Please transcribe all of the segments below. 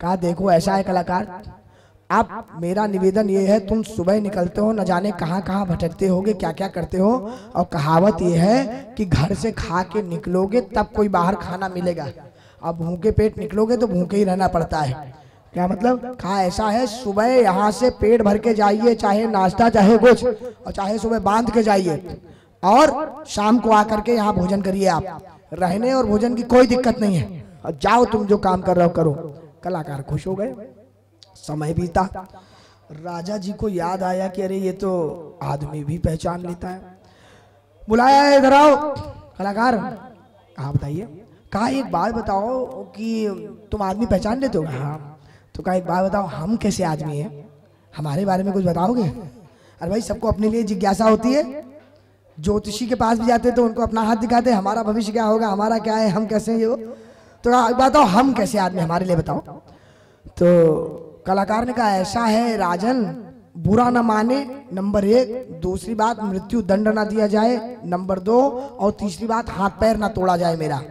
कहा, देखो, ऐसा है कलाकार। आप, मेरा निवेदन ये है, तुम सुबह निकलते हो, न जाने कहाँ कहाँ भटकते होगे क्या क्या करते हो, और कहावत ये है कि घर से खा के निकलोगे, तब कोई बाहर खाना मिलेगा। अब भूखे पेट निकलोगे तो भूखे ही रहना पड़ता है। क्या मतलब? कहा, ऐसा है, सुबह यहाँ से पेट भर के जाइए, चाहे नाश्ता, चाहे कुछ, और चाहे सुबह बाँध के जाइए। और शाम को आकर के यहाँ भोजन करिए आप। रहने और भोजन की कोई दिक्कत नहीं है। जाओ तुम जो काम कर रहे हो, करो। कलाकार खुश हो गए। समय बीता। राजा जी को याद आया कि अरे ये तो आदमी भी पहचान लेता है। बुलाया है, इधर आओ। कलाकार हाँ बताइए। कहा, एक बात बताओ कि तुम आदमी पहचान लेते हो? हाँ। तो कहा, एक बात बताओ, हम कैसे आदमी हैं? हमारे बारे में कुछ बताओगे? अरे भाई, सबको अपने लिए जिज्ञासा होती है। ज्योतिषी के पास भी जाते तो उनको अपना हाथ दिखाते हमारा भविष्य क्या होगा, हमारा क्या है, हम कैसे हैं ये तो बताओ, हम कैसे आदमी हमारे लिए बताओ? तो कलाकार ने कहा, ऐसा है राजन, बुरा न माने, नंबर एक। दूसरी बात, मृत्यु दंड ना दिया जाए, नंबर दो। और तीसरी बात, हाथ पैर ना तोड़ा जाए मेरा।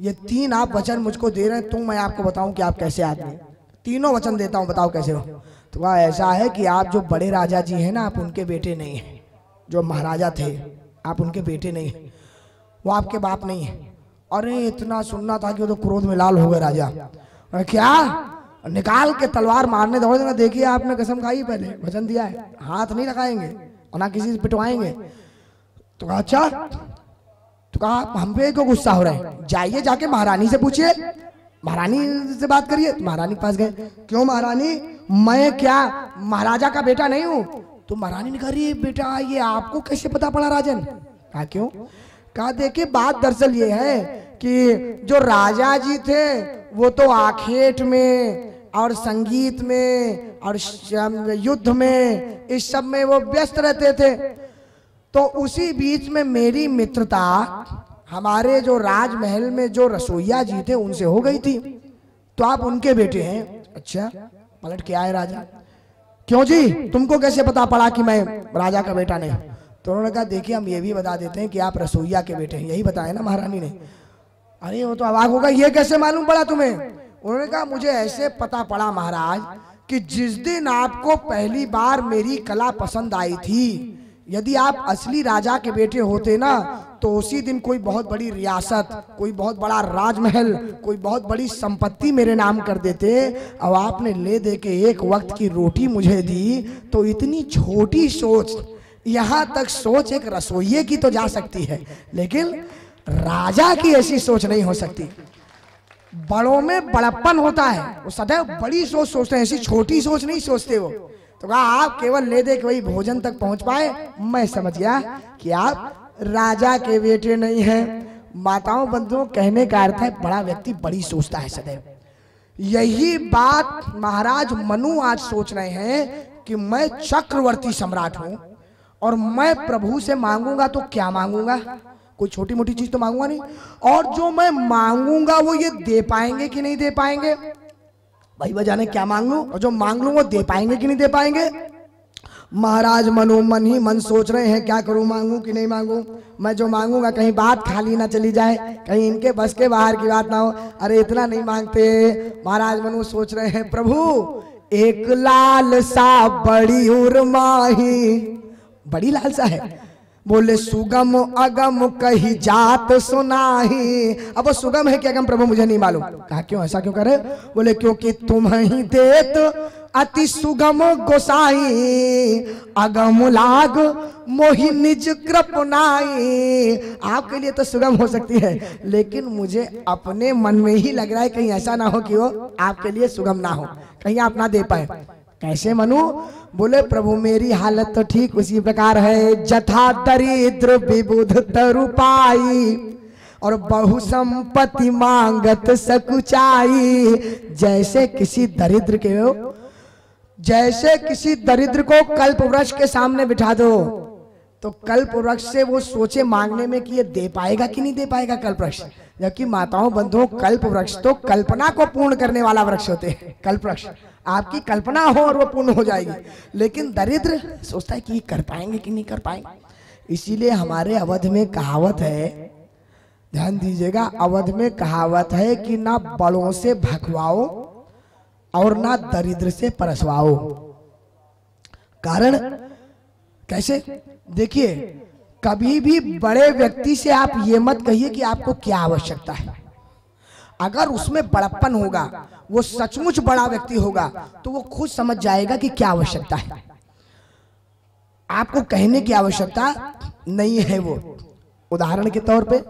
ये तीन आप वचन मुझको दे रहे हैं तो मैं आपको बताऊँ कि आप कैसे आदमी तीनों वचन देता हूँ, बताओ कैसे हो? तो कहा, ऐसा है कि आप जो बड़े राजा जी हैं ना, आप उनके बेटे नहीं हैं। जो महाराजा थे, आप उनके बेटे नहीं हैं। वो आपके बाप नहीं है। अरे इतना सुनना था कि वो तो क्रोध में लाल हो गए राजा। क्या? निकाल के तलवार मारने दौड़े ना देखिए आपने कसम खाई पहले। वचन दिया है। हाथ नहीं लगाएँगे और ना किसी से पिटवाएँगे। तो कहा अच्छा तो कहा हम पे क्यों गुस्सा हो रहे हैं? जाइए जाके महारानी से पूछिए। महारानी से बात करिए। तो महारानी के पास गए। क्यों महारानी? मैं क्या महाराजा का बेटा नहीं हूँ? तो महारानी ने कहा "अरे बेटा ये आपको कैसे पता पड़ा राजन? कहा क्यों? कहा, देखिए, बात दरअसल ये है कि जो राजा जी थे, वो तो आखेट में और संगीत में और युद्ध में, इस सब में वो व्यस्त रहते थे। तो उसी बीच में मेरी मित्रता हमारे जो राजमहल में जो रसोईया जी थे, उनसे हो गई थी। तो आप उनके बेटे हैं। अच्छा पलट के आए राजा। क्यों जी? तुमको कैसे पता पड़ा कि मैं राजा का बेटा नहीं? तो उन्होंने कहा देखिए, हम ये भी बता देते हैं कि आप रसोईया के बेटे हैं। यही बताया ना महारानी ने। अरे, वो तो अवाक होगा, ये कैसे मालूम पड़ा तुम्हें? उन्होंने कहा, मुझे ऐसे पता पड़ा महाराज कि जिस दिन आपको पहली बार मेरी कला पसंद आई थी, यदि आप असली राजा के बेटे होते ना तो उसी दिन कोई बहुत बड़ी रियासत, कोई बहुत बड़ा राजमहल, कोई बहुत बड़ी संपत्ति मेरे नाम कर देते। अब आपने ले दे के एक वक्त की रोटी मुझे दी तो इतनी छोटी सोच यहाँ तक सोच एक रसोइये की तो जा सकती है, लेकिन राजा की ऐसी सोच नहीं हो सकती। बड़ों में बड़प्पन होता है, वो सदैव बड़ी सोच सोचते हैं, ऐसी छोटी सोच नहीं सोचते वो। तो कहा, आप केवल ले दे के वही भोजन तक पहुँच पाए। मैं समझ गया कि आप राजा के बेटे नहीं हैं। माताओं बंधुओं, कहने का अर्थ है, बड़ा व्यक्ति बड़ी सोचता है सदैव। यही बात महाराज मनु आज सोच रहे हैं कि मैं चक्रवर्ती सम्राट हूँ। और मैं प्रभु से मांगूँगा तो क्या मांगूँगा? कोई छोटी मोटी चीज़ तो मांगूँगा नहीं। और जो मैं मांगूँगा वो ये दे पाएँगे कि नहीं दे पाएँगे? भाई बजाने क्या मांग? लूँ और जो मांग लूँ वो दे पाएँगे कि नहीं दे पाएँगे? महाराज मनो मन ही मन सोच रहे हैं, क्या करूँ मांगू कि नहीं मांगू? मैं जो मांगूँगा कहीं बात खाली ना चली जाए, कहीं इनके बस के बाहर की बात ना हो। अरे इतना नहीं मांगते। महाराज मनु सोच रहे हैं, प्रभु, एक लाल सा बड़ी उर्माही बड़ी लालसा है। बोले, सुगम अगम कही जात सुनाही। अब वो सुगम है कि अगम प्रभु मुझे नहीं मालूम। कहा, क्यों, ऐसा क्यों करे? बोले, क्योंकि तुम ही देत अति सुगम गोसाई। अगम लाग मोहि निज कृपनाई आपके लिए तो सुगम हो सकती है, लेकिन मुझे अपने मन में ही लग रहा है कहीं ऐसा ना हो कि वो आपके लिए सुगम ना हो। कहीं आप ना दे पाए। कैसे मनु? बोले, प्रभु, मेरी हालत तो ठीक उसी प्रकार है। जथा दरिद्र विबुध तरुपाई और बहु संपत्ति मांगत सकुचाई। जैसे किसी दरिद्र के हो, जैसे किसी दरिद्र को कल्प वृक्ष के सामने बिठा दो तो कल्प वृक्ष से वो सोचे मांगने में कि ये दे पाएगा कि नहीं दे पाएगा कल्प वृक्ष? जबकि माताओं, बंधुओं, कल्प वृक्ष तो कल्पना को पूर्ण करने वाला वृक्ष होते हैं, कल्प वृक्ष। आपकी कल्पना हो और वो पूर्ण हो जाएगी। लेकिन दरिद्र सोचता है कि कर पाएँगे कि नहीं कर पाएँगे। इसीलिए हमारे अवध में कहावत है, ध्यान दीजिएगा, अवध में कहावत है कि ना बड़ों से भखवाओ और ना दरिद्र से परसवाओ। कारण कैसे? देखिए, कभी भी बड़े व्यक्ति से आप ये मत कहिए कि आपको क्या आवश्यकता है। अगर उसमें बड़प्पन होगा, वो सचमुच बड़ा व्यक्ति होगा तो वो खुद समझ जाएगा कि क्या आवश्यकता है। आपको कहने की आवश्यकता नहीं है वो। उदाहरण के तौर पे,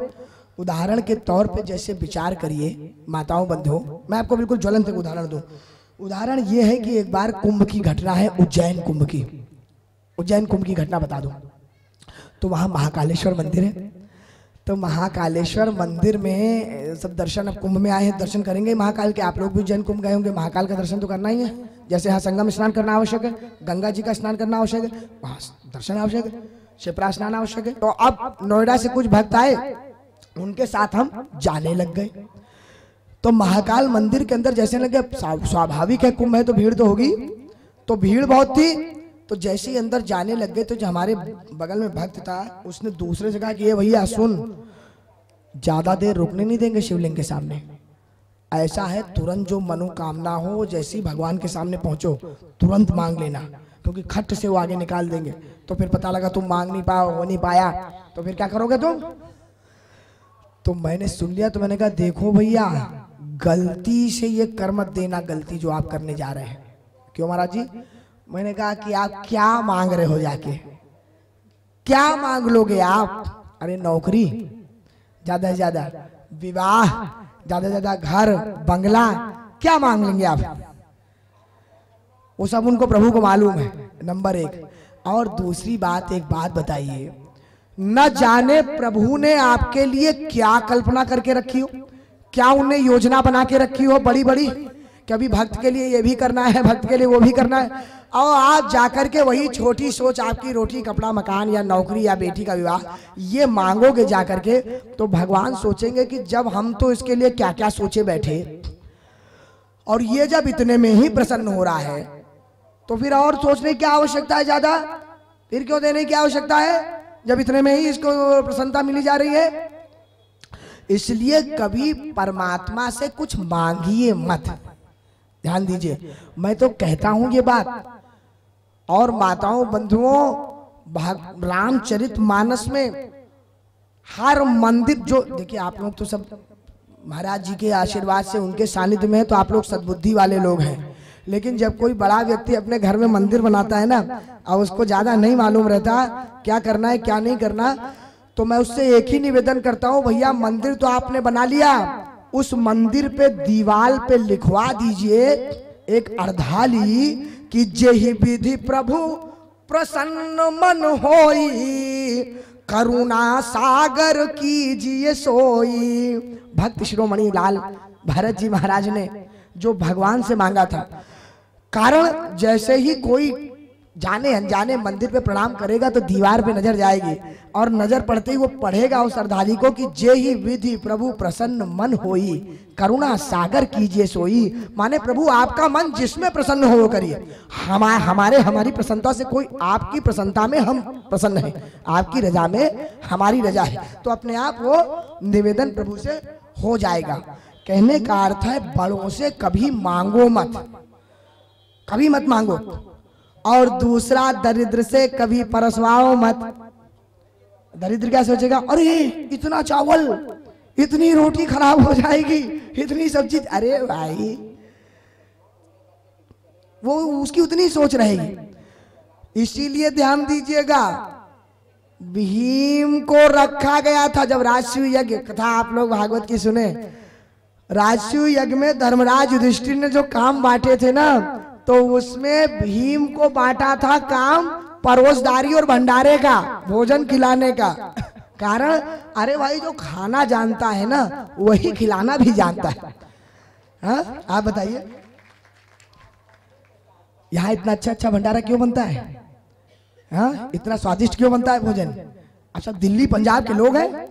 उदाहरण के तौर पे जैसे विचार करिए, माताओं, बंधुओं, मैं आपको बिल्कुल ज्वलंत उदाहरण दूँ। उदाहरण ये है कि एक बार कुंभ की घटना है, उज्जैन कुंभ की। उज्जैन कुंभ की घटना बता दूँ। तो वहाँ महाकालेश्वर मंदिर है तो महाकालेश्वर मंदिर में सब दर्शन अब कुंभ में आए हैं, दर्शन करेंगे महाकाल के। आप लोग भी जैन कुंभ गए होंगे, महाकाल का दर्शन तो करना ही है। जैसे यहाँ संगम स्नान करना आवश्यक है, गंगा जी का स्नान करना आवश्यक है, वहाँ दर्शन आवश्यक है, शिप्रा स्नान आवश्यक है। तो अब नोएडा से कुछ भक्त आए, उनके साथ हम जाने लग गए। तो महाकाल मंदिर के अंदर जैसे लगे स्वाभाविक है, कुंभ है तो भीड़ तो होगी। तो भीड़ बहुत थी तो जैसे ही अंदर जाने लग गए तो जो हमारे बगल में भक्त था, उसने दूसरे से कहा कि, ये भैया, सुन, ज़्यादा देर रुकने नहीं देंगे शिवलिंग के सामने। ऐसा है, तुरंत जो मनोकामना हो जैसी भगवान के सामने पहुंचो, तुरंत मांग लेना, क्योंकि खट से वो आगे निकाल देंगे। तो फिर पता लगा, तुम मांग नहीं पाओ, हो नहीं पाया। तो फिर क्या करोगे तुम? तो मैंने सुन लिया तो मैंने कहा, देखो भैया, गलती से ये कर्म देना गलती जो आप करने जा रहे हैं। क्यों महाराज जी? मैंने कहा कि आप क्या मांग रहे हो जाके? क्या मांग लोगे आप? अरे नौकरी, ज़्यादा से ज़्यादा विवाह, ज़्यादा से ज़्यादा घर, बंगला, क्या मांग लेंगे आप? वो सब उनको प्रभु को मालूम है, नंबर एक। और दूसरी बात, एक बात बताइए। न जाने प्रभु ने आपके लिए क्या कल्पना करके रखी हो, क्या उन्हें योजना बना के रखी हो बड़ी बड़ी कभी भक्त के लिए ये भी करना है, भक्त के लिए वो भी करना है। और आप जाकर के वही छोटी सोच, आपकी रोटी, कपड़ा, मकान या नौकरी या बेटी का विवाह, ये मांगोगे जाकर के तो भगवान सोचेंगे कि जब हम तो इसके लिए क्या क्या सोचे बैठे। और ये जब इतने में ही प्रसन्न हो रहा है तो फिर और सोचने की आवश्यकता है ज़्यादा? फिर क्यों देने की आवश्यकता है? जब इतने में ही इसको प्रसन्नता मिली जा रही है। इसलिए कभी परमात्मा से कुछ मांगिए मत। ध्यान दीजिए। मैं तो कहता हूँ ये बात। और माताओं, बंधुओं रामचरित मानस में हर मंदिर जो, देखिए आप लोग तो सब महाराज जी के आशीर्वाद से उनके सानिध्य में तो आप लोग सद्बुद्धि वाले लोग हैं। लेकिन जब कोई बड़ा व्यक्ति अपने घर में मंदिर बनाता है ना, और उसको ज़्यादा नहीं मालूम रहता क्या करना है, क्या नहीं करना तो मैं उससे एक ही निवेदन करता हूँ, भैया, मंदिर तो आपने बना लिया उस मंदिर पे दीवाल पे लिखवा दीजिए एक अर्धाली कि जही विधि प्रभु, प्रसन्न मन होई, करुणा सागर कीजिए सोई। भक्त शिरोमणि लाल भरत जी महाराज ने जो भगवान से मांगा था, कारण जैसे ही कोई जाने अनजाने मंदिर पे प्रणाम करेगा तो दीवार पे नज़र जाएगी। और नज़र पड़ते ही वो पढ़ेगा उस अर्धाली को कि जे ही विधि प्रभु प्रसन्न मन होई, करुणा सागर कीजिए सोई। माने प्रभु, आपका मन जिसमें प्रसन्न हो करिए। हमारे हमारे, हमारी प्रसन्नता से कोई आपकी प्रसन्नता में हम प्रसन्न है। आपकी रजा में हमारी रजा है। तो अपने आप वो निवेदन प्रभु से हो जाएगा। कहने का अर्थ है, बड़ों से कभी मांगो मत। कभी मत मांगो। और दूसरा दरिद्र से कभी परसवाओ मत। दरिद्र क्या सोचेगा? अरे, इतना चावल, इतनी रोटी खराब हो जाएगी, इतनी सब्ज़ी, अरे भाई, वो उसकी उतनी सोच रहेगी। इसीलिए ध्यान दीजिएगा, भीम को रखा गया था जब राजस्व यज्ञ, कथा आप लोग भागवत की सुने राजस्व यज्ञ में धर्मराज युधिष्ठिर ने जो काम बांटे थे ना तो उसमें भीम को बांटा था काम परोसदारी और भंडारे का, भोजन खिलाने का। कारण, अरे भाई, जो खाना जानता है ना, वही खिलाना भी जानता है। हा? आप बताइए। यहाँ इतना अच्छा अच्छा भंडारा क्यों बनता है? हा? इतना स्वादिष्ट क्यों बनता है भोजन? अच्छा दिल्ली, पंजाब के लोग हैं।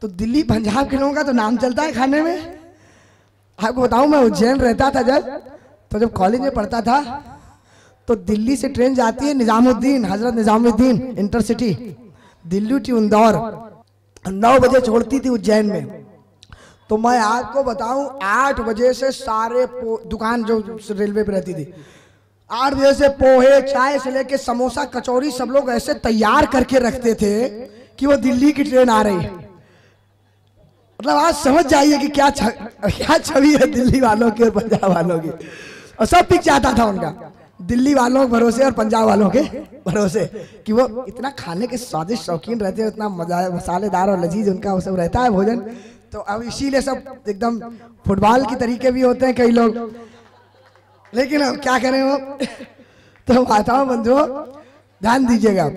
तो दिल्ली, पंजाब के लोगों का तो नाम चलता है खाने में। आपको बताऊँ, मैं उज्जैन रहता था जब। तो जब कॉलेज में पढ़ता था तो दिल्ली से ट्रेन जाती है निजामुद्दीन हज़रत निजामुद्दीन इंटरसिटी दिल्ली टू इंदौर। नौ बजे छोड़ती थी उज्जैन में। तो मैं आपको बताऊँ आठ बजे से सारे दुकान जो रेलवे पे रहती थी आठ बजे से पोहे चाय से लेके समोसा कचौरी सब लोग ऐसे तैयार करके रखते थे कि वो दिल्ली की ट्रेन आ रही। मतलब आज समझ जाइए कि क्या छ, क्या छवि है दिल्ली वालों की और पंजाब वालों की। और सब पिक जाता था उनका। दिल्ली वालों के भरोसे और पंजाब वालों के भरोसे कि वो इतना खाने के स्वादिष्ट, शौकीन रहते हैं, इतना मज़ा, मसालेदार और लजीज उनका वो सब रहता है भोजन। तो अब इसीलिए सब एकदम फुटबॉल की तरीके भी होते हैं कई लोग। लेकिन अब क्या करें वो? तो माताओं, बंधुओं, ध्यान दीजिएगा।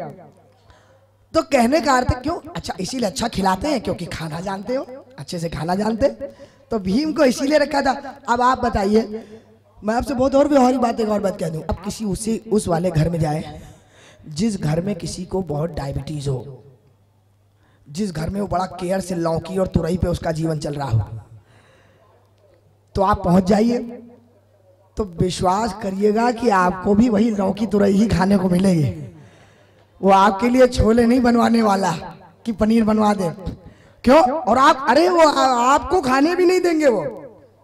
तो कहने का अर्थ क्यों? अच्छा इसीलिए अच्छा खिलाते हैं, क्योंकि खाना जानते हो, अच्छे से खाना जानते तो भीम को इसीलिए रखा था। अब आप बताइए मैं आपसे बहुत और व्यवहारिक बात एक और बात कह दूँ। अब किसी उसी, उस वाले घर में जाए, जिस घर में किसी को बहुत डायबिटीज़ हो, जिस घर में वो बड़ा केयर से लौकी और तुरई पे उसका जीवन चल रहा हो तो आप पहुँच जाइए। तो विश्वास करिएगा कि आपको भी वही लौकी तुरई ही खाने को मिलेगी। वो आपके लिए छोले नहीं बनवाने वाला कि पनीर बनवा दे। क्यों? और आप, अरे वो आ- आपको खाने भी नहीं देंगे वो।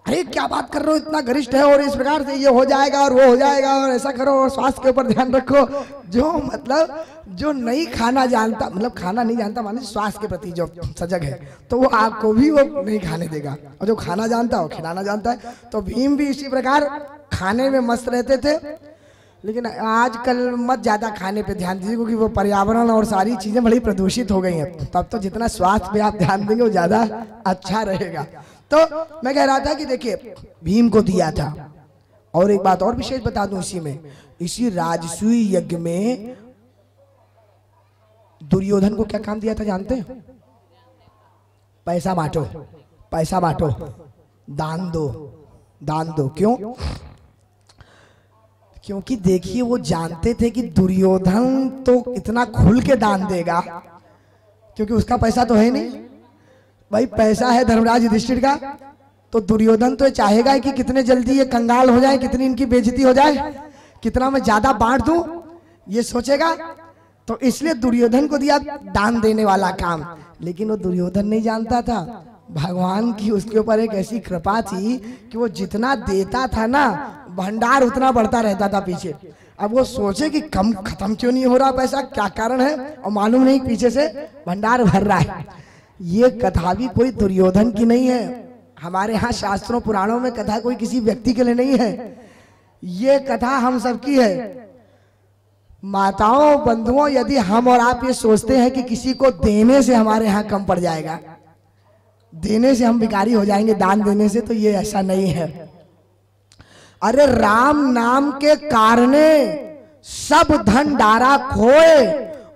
अरे, क्या बात कर रहे हो? इतना गरिष्ठ है और इस प्रकार से ये हो जाएगा और वो हो जाएगा और ऐसा करो और स्वास्थ्य के ऊपर ध्यान रखो। जो मतलब जो नहीं खाना जानता मतलब खाना नहीं जानता, माने स्वास्थ्य के प्रति जो सजग है तो वो आपको भी वो नहीं खाने देगा। और जो खाना जानता हो खिलाना जानता है। तो भीम भी इसी प्रकार खाने में मस्त रहते थे। लेकिन आजकल मत ज़्यादा खाने पे ध्यान दीजिए, क्योंकि वो पर्यावरण और सारी चीज़ें बड़ी प्रदूषित हो गई हैं। तब तो जितना स्वास्थ्य पे आप ध्यान देंगे, वो ज़्यादा अच्छा रहेगा। तो मैं कह रहा था कि देखिए, भीम को दिया था। और एक बात और विशेष बता दूँ इसी में। इसी राजसूय यज्ञ में दुर्योधन को क्या काम दिया था जानते हैं? पैसा बांटो पैसा बांटो, दान दो दान दो। क्यों? क्योंकि देखिए, वो जानते थे कि दुर्योधन तो इतना खुल के दान देगा, क्योंकि उसका पैसा तो है नहीं। भाई, पैसा है धर्मराज युधिष्ठिर का तो दुर्योधन तो चाहेगा कि कितने जल्दी ये कंगाल हो जाए, कितनी इनकी बेइज्जती हो जाए, कितना मैं ज़्यादा बांट दूँ, ये सोचेगा। तो इसलिए दुर्योधन को दिया दान देने वाला काम। लेकिन वो दुर्योधन नहीं जानता था। भगवान की उसके ऊपर एक ऐसी कृपा थी कि वो जितना देता था ना, भंडार उतना बढ़ता रहता था पीछे। अब वो सोचे कि कम खत्म क्यों नहीं हो रहा पैसा, क्या कारण है? और मालूम नहीं पीछे से, भंडार भर रहा है। ये कथा भी कोई दुर्योधन की नहीं है। हमारे यहाँ शास्त्रों, पुराणों में कथा कोई किसी व्यक्ति के लिए नहीं है। ये कथा हम सबकी है। माताओं, बंधुओं, यदि हम और आप ये सोचते हैं कि किसी को देने से हमारे यहाँ कम पड़ जाएगा, देने से हम भिखारी हो जाएँगे, दान देने से तो ये ऐसा नहीं है। अरे राम नाम के कारणे सब धन डारा खोए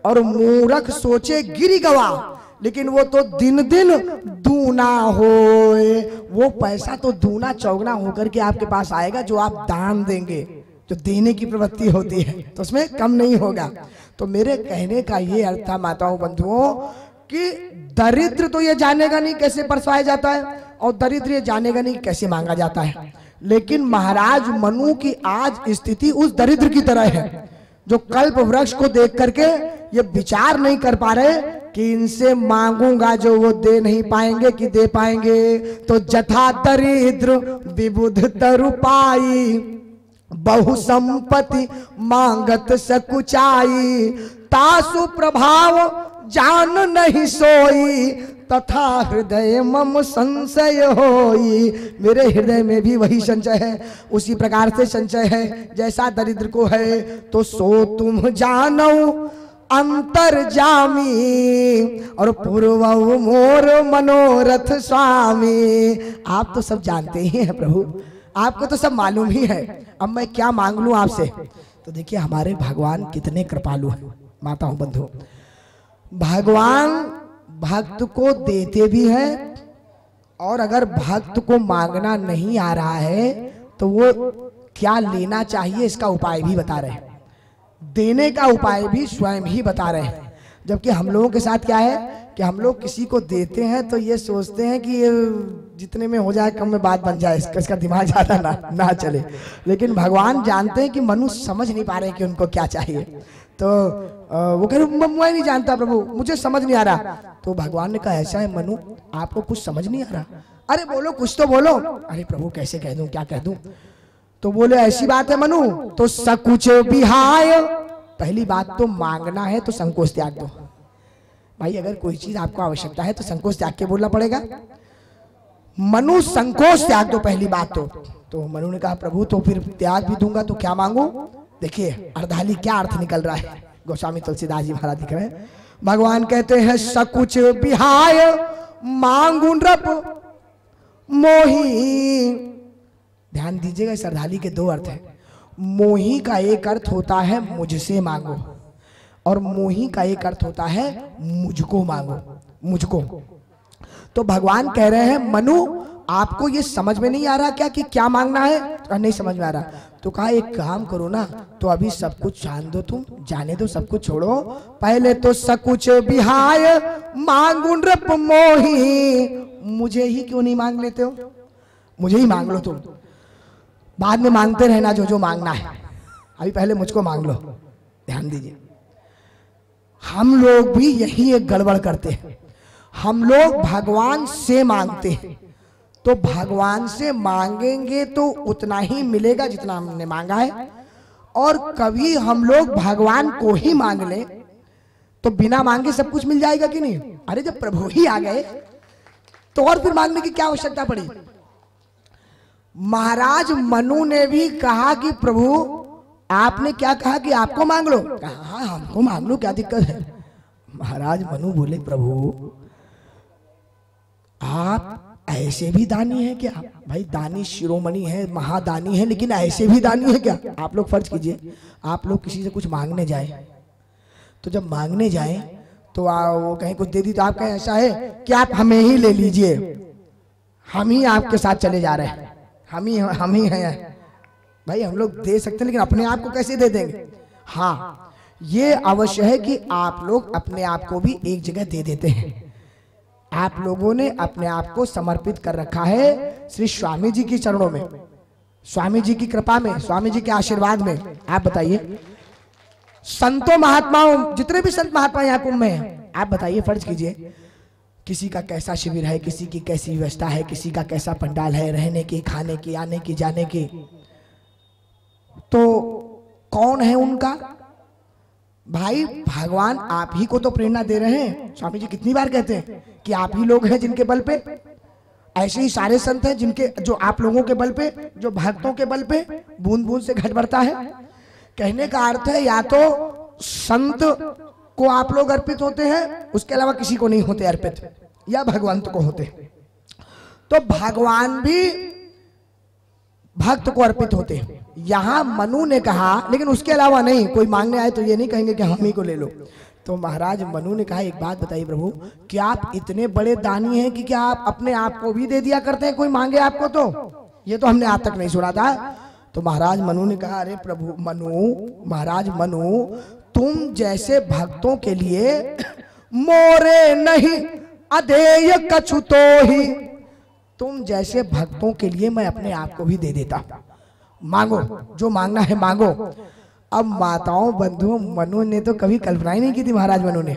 और मूरख सोचे गिरी गवा लेकिन वो तो दिन दिन दूना होए, वो पैसा तो दूना चौगना होकर के आपके पास आएगा जो आप दान देंगे। जो देने की प्रवृत्ति होती है तो उसमें कम नहीं होगा। तो मेरे कहने का ये अर्थ था माताओं बंधुओं, कि दरिद्र तो ये जानेगा नहीं कैसे परसवाया जाता है, और दरिद्र ये जानेगा नहीं कैसे मांगा जाता है। लेकिन महाराज मनु की आज स्थिति उस दरिद्र की तरह है, जो कल्प वृक्ष को देख करके ये विचार नहीं कर पा रहे कि इनसे मांगूँगा जो वो दे नहीं पाएँगे कि दे पाएँगे। तो जथा दरिद्र विबुध तरुपाई बहु संपत्ति मांगत सकुचाई, तासु प्रभाव जान नहीं सोई, तथा हृदय मम संशय होई। मेरे हृदय में भी वही संचय है, उसी प्रकार से संचय है, जैसा दरिद्र को है तो सो तुम जानो अंतर जामी और पूर्व मोर मनोरथ स्वामी। आप तो सब जानते ही हैं प्रभु। आपको तो सब मालूम ही है। अब मैं क्या मांग लू आपसे? तो देखिए, हमारे भगवान कितने कृपालु हैं माता माताओं बंधु भगवान भक्त को देते भी हैं और अगर भक्त को मांगना नहीं आ रहा है तो वो क्या लेना चाहिए, इसका उपाय भी बता रहे हैं। देने का उपाय भी स्वयं ही बता रहे हैं। जबकि हम लोगों के साथ क्या है कि हम लोग किसी को देते हैं तो ये सोचते हैं कि ये जितने में हो जाए कम में बात बन जाए इसका, इसका दिमाग ज़्यादा ना ना चले। लेकिन भगवान जानते हैं कि मनुष्य समझ नहीं पा रहे कि उनको क्या चाहिए। तो वो कह रहे "मैं- मैं नहीं जानता प्रभु मुझे समझ नहीं आ रहा। तो भगवान ने कहा ऐसा है मनु आपको कुछ समझ नहीं आ रहा? अरे बोलो कुछ तो बोलो। अरे प्रभु कैसे कह दूँ क्या कह दूँ? तो बोले, ऐसी बात है मनु तो सकुच बिहाय पहली बात तो मांगना है तो संकोच त्याग दो। भाई, अगर कोई चीज़ आपको आवश्यकता है तो संकोच त्याग के बोलना पड़ेगा। मनु, संकोच त्याग दो पहली बात तो। तो मनु ने कहा, प्रभु तो फिर त्याग भी दूँगा तो क्या मांगू? देखिए, अर्धाली क्या अर्थ निकल रहा है। गोस्वामी तुलसीदास जी महाराज दिख रहे हैं, भगवान कहते हैं, सकुच बिहाय मांगू नृप, मोही ध्यान दीजिएगा अर्धाली के दो अर्थ हैं। मोही का एक अर्थ होता है, मुझसे मांगो। और मोही का एक अर्थ होता है, मुझको मांगो, मुझको। तो भगवान कह रहे हैं, मनु, आपको ये समझ में नहीं आ रहा क्या कि क्या मांगना है? तो नहीं समझ में आ रहा। तो कहा, एक काम करो ना तो अभी सब कुछ जान दो तुम, जाने दो, सब कुछ छोड़ो। पहले तो सकुच बिहाय मांगू मोही। मुझे ही क्यों नहीं मांग लेते हो? मुझे ही मांग लो तुम। बाद में मांगते रहना जो जो मांगना है। अभी पहले मुझको मांग लो। ध्यान दीजिए। हम लोग भी यही एक गड़बड़ करते हैं। हम लोग भगवान से मांगते हैं। तो भगवान से मांगेंगे तो उतना ही मिलेगा जितना हमने मांगा है। और कभी हम लोग भगवान को ही मांग लें तो बिना मांगे सब कुछ मिल जाएगा कि नहीं? अरे जब प्रभु ही आ गए तो और फिर मांगने की क्या आवश्यकता पड़ी? महाराज मनु ने भी कहा कि प्रभु आपने क्या कहा कि आपको मांग लो? कहा हाँ हमको मांग लो क्या दिक्कत है? महाराज मनु बोले प्रभु आप ऐसे भी दानी है क्या? भाई दानी शिरोमणि है महादानी है लेकिन ऐसे भी दानी है क्या? आप लोग फ़र्ज़ कीजिए आप लोग किसी से कुछ मांगने जाए। तो जब मांगने जाए तो आ, वो कहीं कुछ दे दी तो आप कहें ऐसा है कि आप हमें ही ले लीजिए। हम ही आपके साथ चले जा रहे हैं। हम ही हम ही हैं। भाई, हम लोग दे सकते हैं, लेकिन अपने आप को कैसे दे देंगे? हाँ ये अवश्य है कि आप लोग अपने आप को भी एक जगह दे देते हैं। आप लोगों ने अपने आप को समर्पित कर रखा है श्री स्वामी जी की चरणों में। स्वामी जी की कृपा में, स्वामी जी के आशीर्वाद में। आप बताइए। संतों महात्माओं, जितने भी संत महात्मा यहाँ कुंभ में आप बताइए, फ़र्ज़ कीजिए। किसी का कैसा शिविर है, किसी की कैसी व्यवस्था है, किसी का कैसा पंडाल है, रहने की, खाने की, आने की, जाने की। तो कौन है उनका? भाई, भगवान आप ही को तो प्रेरणा दे रहे हैं। स्वामी जी कितनी बार कहते हैं कि आप ही लोग हैं जिनके बल पे। ऐसे ही सारे संत हैं जिनके, जो आप लोगों के बल पे, जो भक्तों के बल पे बूंद बूंद से घट बढ़ता है। कहने का अर्थ है, या तो संत को आप लोग अर्पित होते हैं, उसके अलावा किसी को नहीं होते अर्पित। या भगवंत को होते। तो भगवान भी भक्त को अर्पित होते। हैं यहाँ मनु ने कहा, लेकिन उसके अलावा नहीं, कोई मांगने आए तो ये नहीं कहेंगे कि हम ही को ले लो। तो महाराज, मनु ने कहा, एक बात बताइए प्रभु, क्या आप इतने बड़े दानी हैं कि क्या आप अपने आप को भी दे दिया करते हैं, कोई मांगे आपको तो? ये तो हमने आज तक नहीं सुना था। तो महाराज मनु ने कहा, अरे प्रभु मनु, महाराज मनु, तुम जैसे भक्तों के लिए मोरे नहीं, अधेय कछु तो ही। तुम जैसे भक्तों के लिए मैं अपने आप को भी दे देता। मांगो, जो मांगना है मांगो। अब माताओं, बंधुओं, मनु ने तो कभी कल्पना ही नहीं की थी महाराज मनु ने।